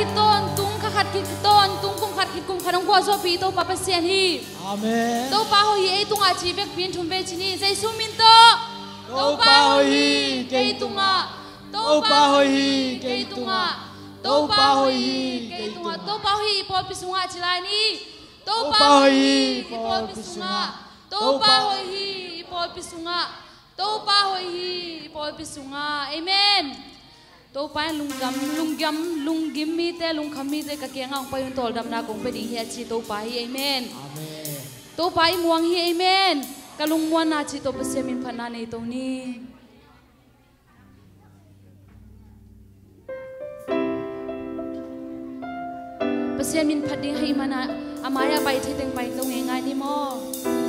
khít tôn tung khát khát khít tôn tung cung khát khít cung khát ông qua so pi to papa sian hi Amen. to pa hi ei tung a chi vek pin thum ve chi ni. Jai su min to To pa ho hi tung a To pa ho hi ke ke tung a tunga. to pa ho hi hi ke ke tung a tunga. to pa ho hi po pi sunga chi lai ni to To pa pa ho ho hi hi po po pi pi sunga sunga. to To pa pa- ho hi po pi sunga to pa ho hi po pi sunga amen to pa lung gam lung gam lung gim mi te lung kham mi te ka ke ngang pa yun tol dam na kong pe ding hi chi to pa hi amen Amen. to pa i muang hi amen kalung muan na chi to pa semin phana nei to ni pasien min phat ding hai mana amaya bai thai teng bai to ngai ngai ni mo lung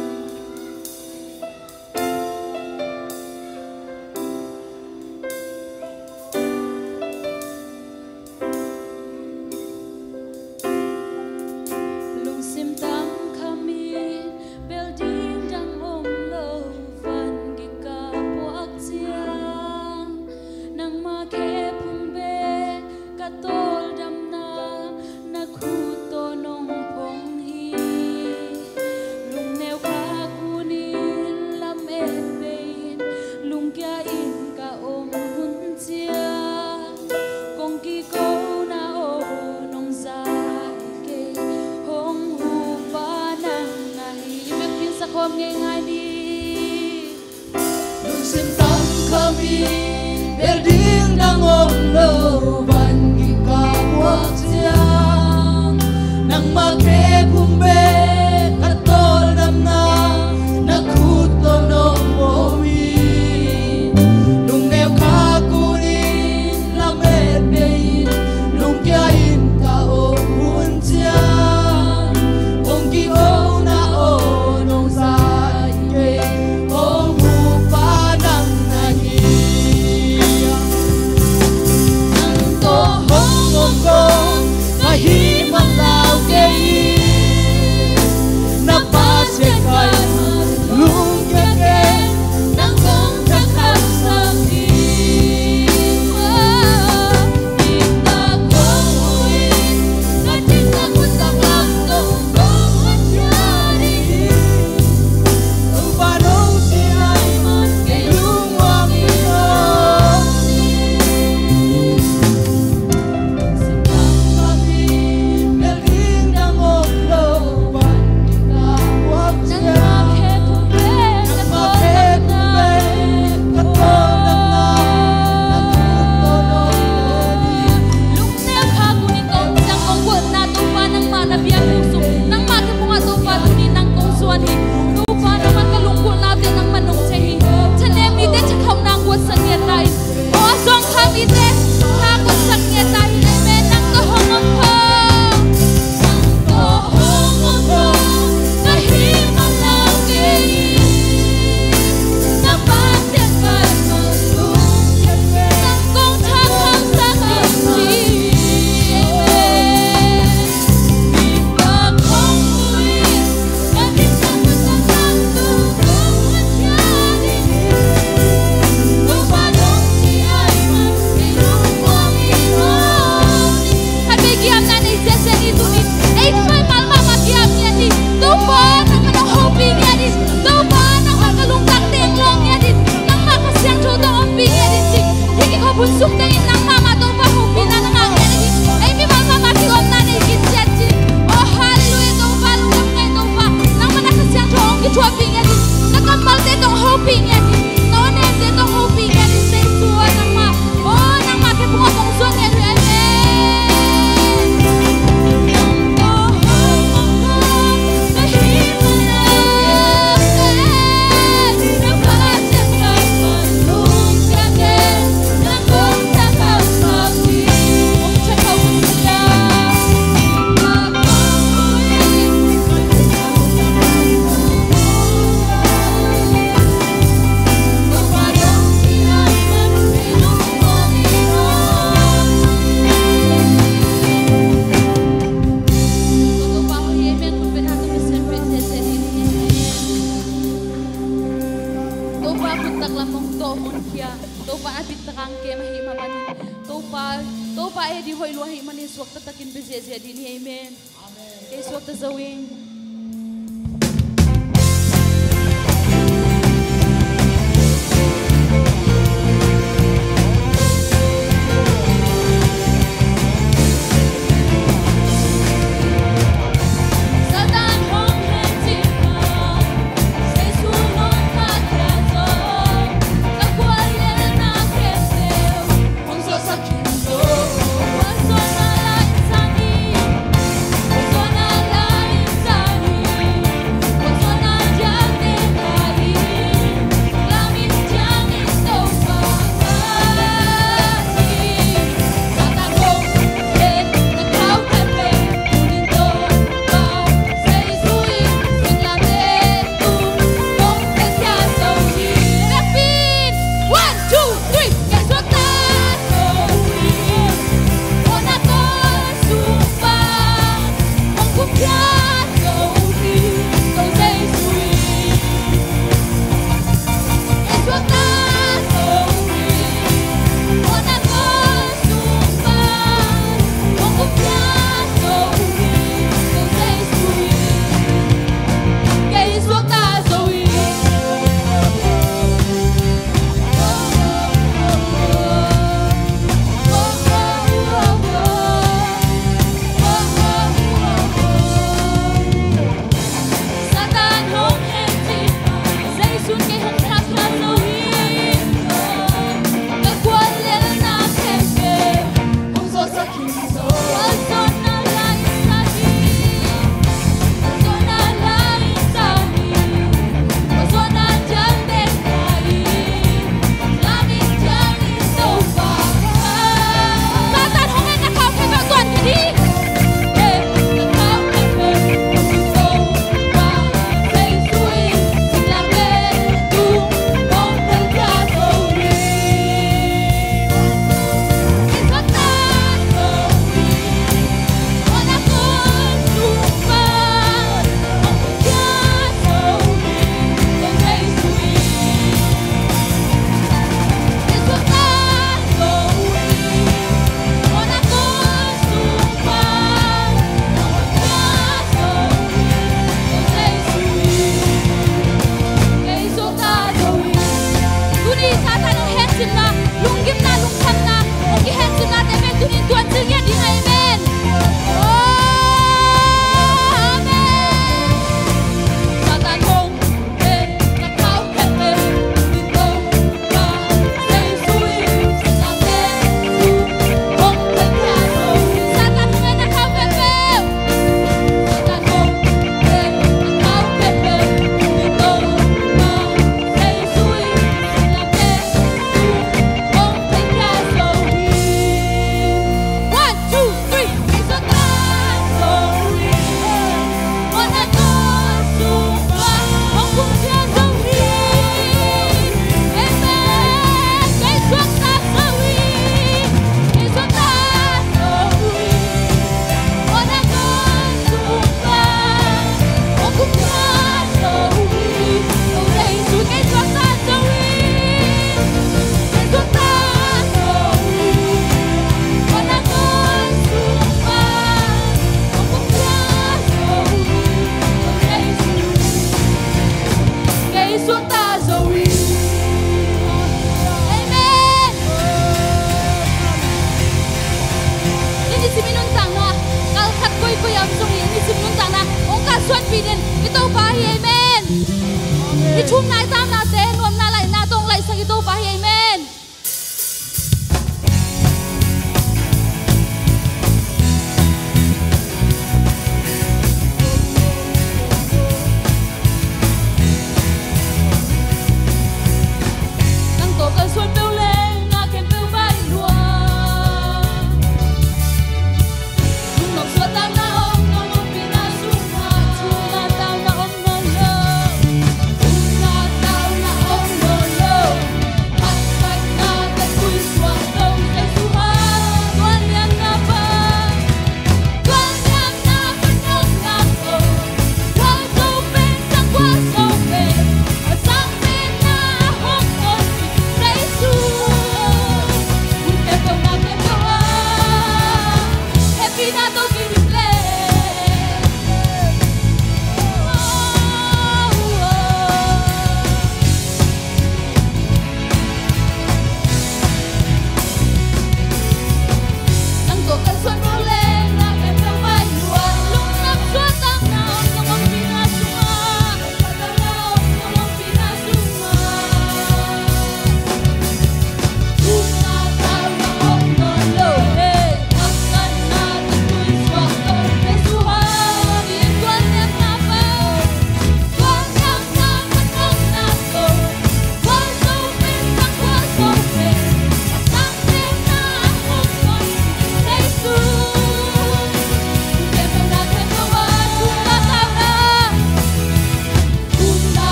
Ichum na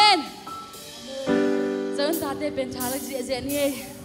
Amen. Jangan sadar bencana jadi ni.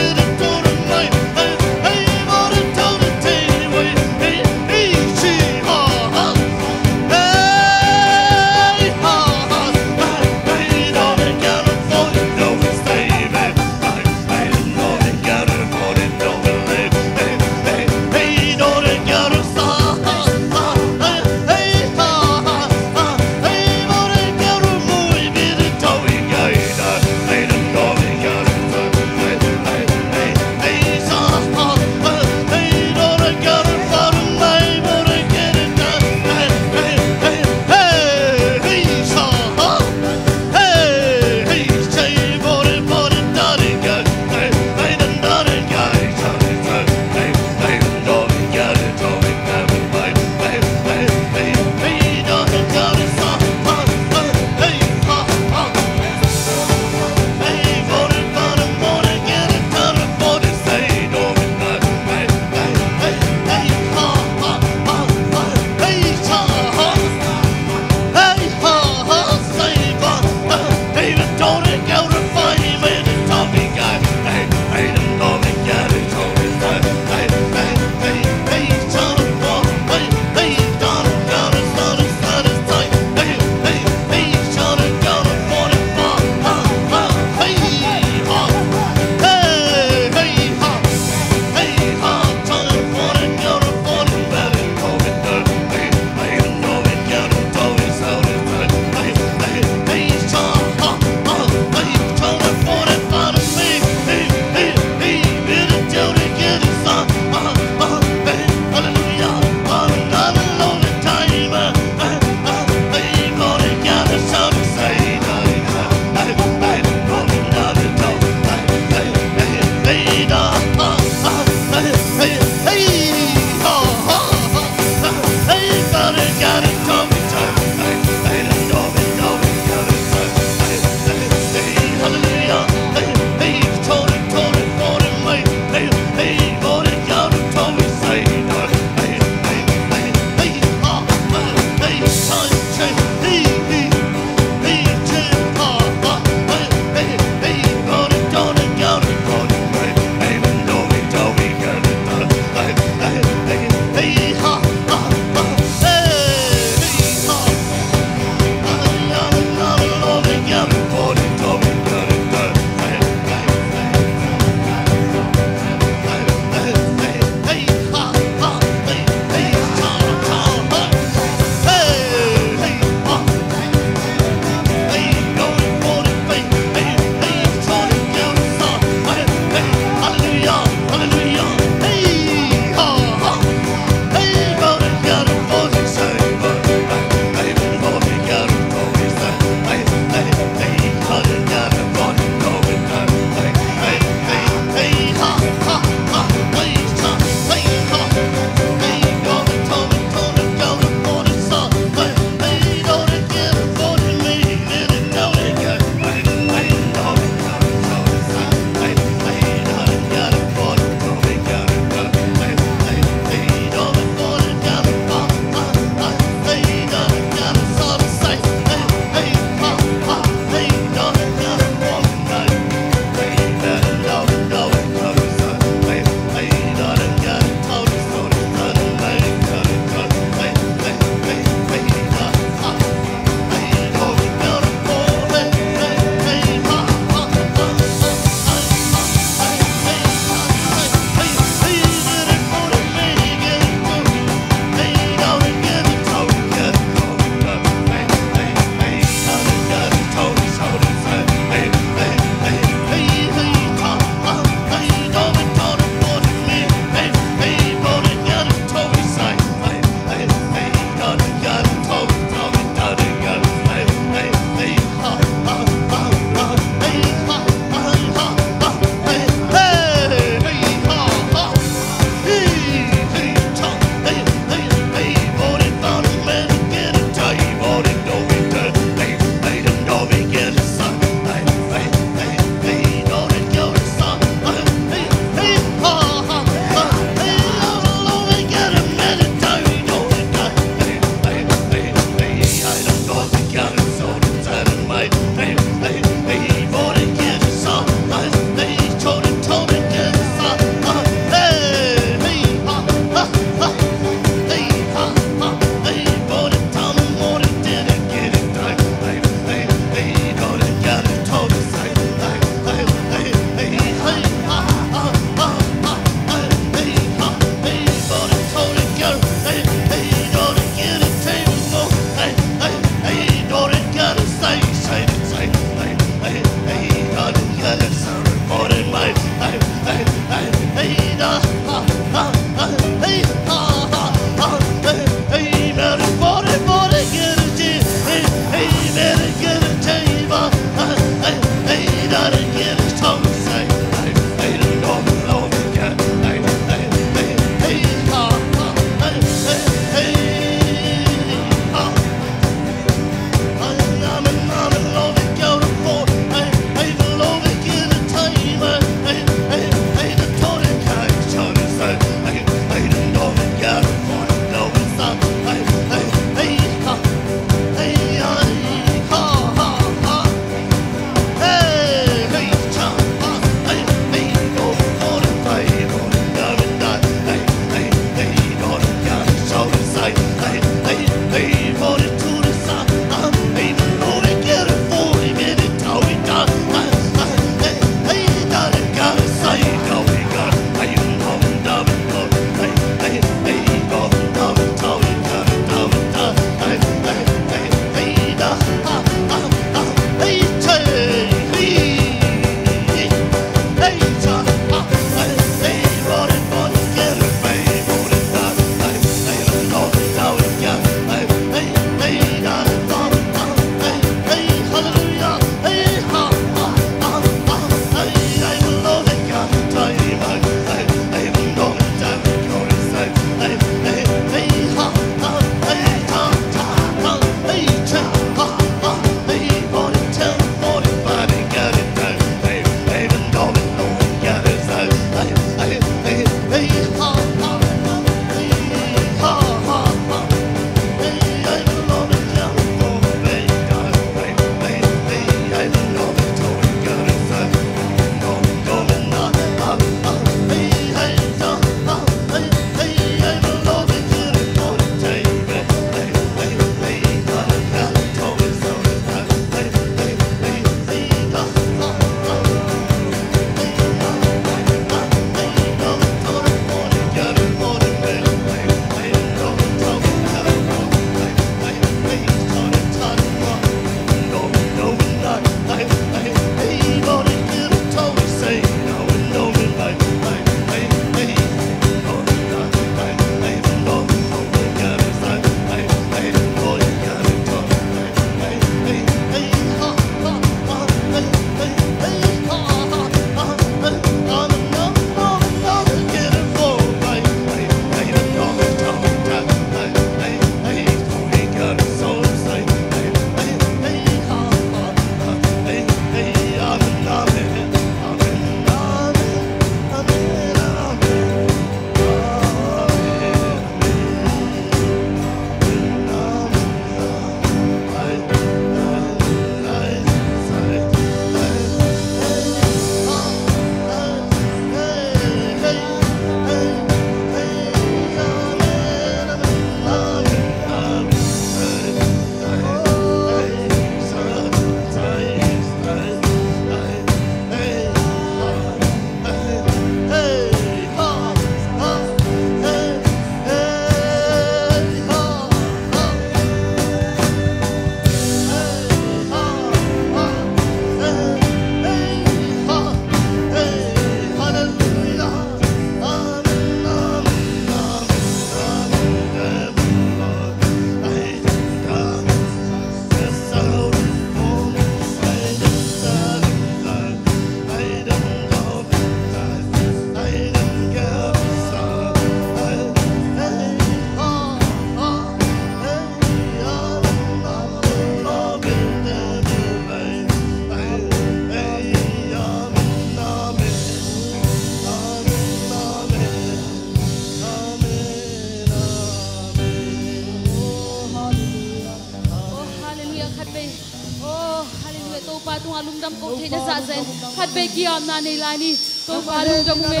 Khat be ki am na nei lai ni to pa lung dam me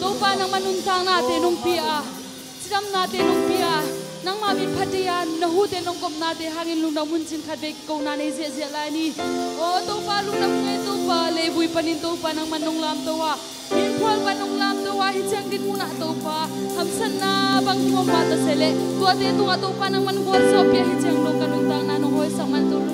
to pa nang manun tang na te nung pia sidam na te nung pia nang ma mi phatia na hu te nong kom na te hangin lung na mun chin khat be ko na nei ze ze lai ni o to pa lung dam nge to pa le bui panin to pa nang manung lam to wa hin phol pa nong lam to wa hi chang din muna to pa ham san na bang mo ma ta sele to te tu to pa nang man go so pia hi chang no kanung tang na no hoi sang man to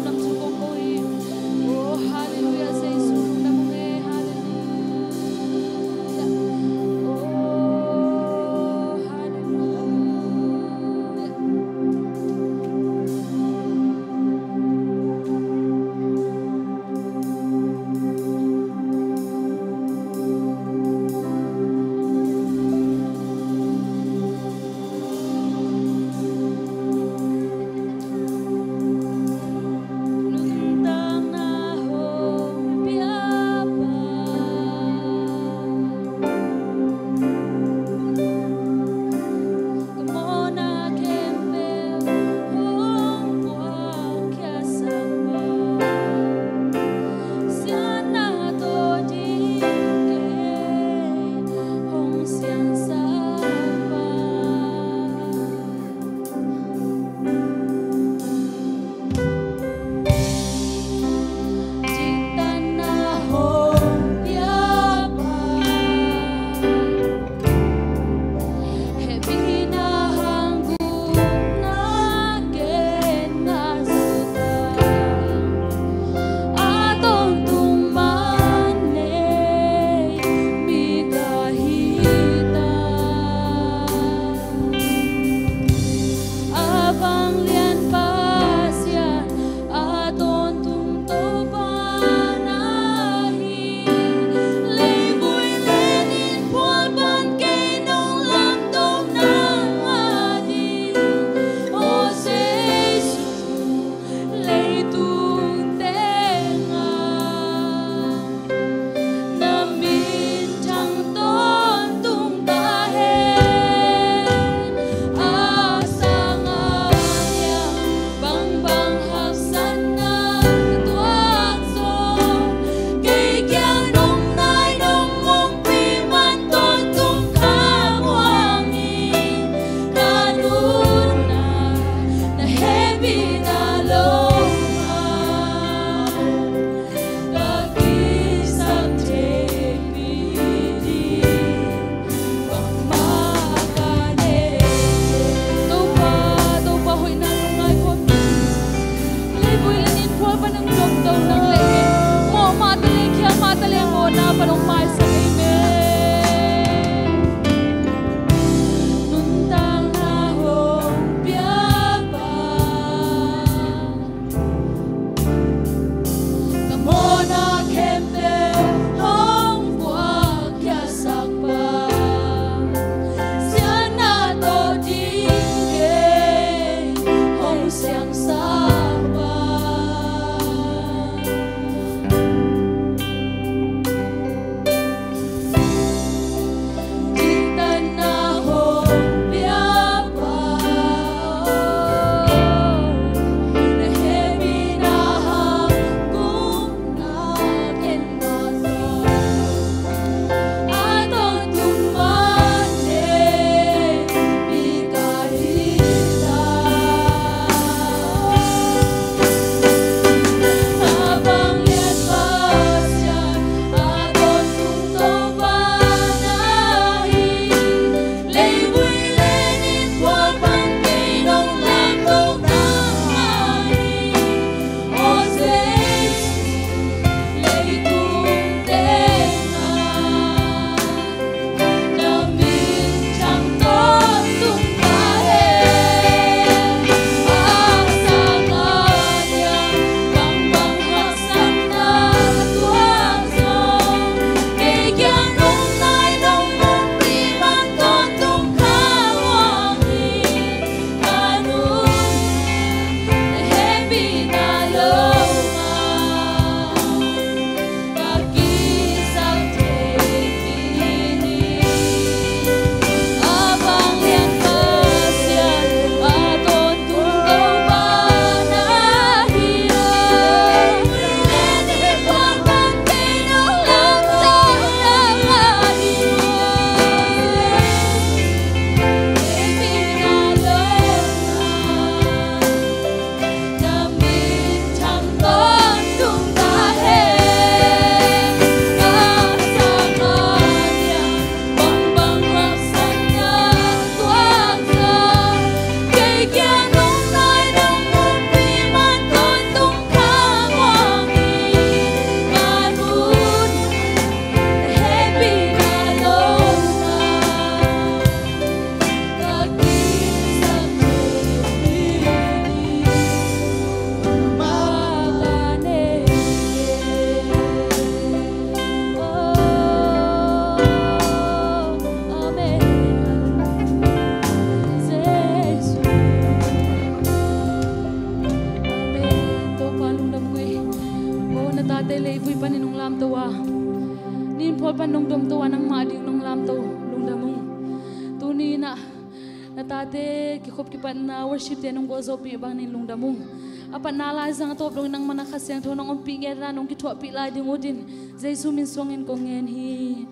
zang top dong nang mana khasiang thonong om pinge er ranong ki thop pi lai ding odin. Jaisu min songin ko ngen hi.